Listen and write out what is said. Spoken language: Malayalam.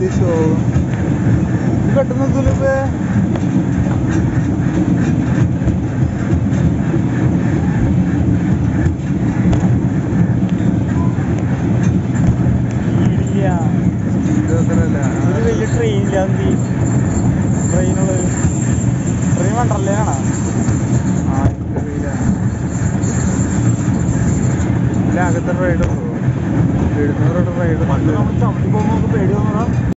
ഇത് ഷോ പെട്ടെന്ന് ഒരു ട്രെയിൻ ആ ഇതില്ല അകത്തെ റൈഡ് ഉണ്ടോ എഴുന്നൂറ് റൈഡ് പണ്ട് നമ്മൾ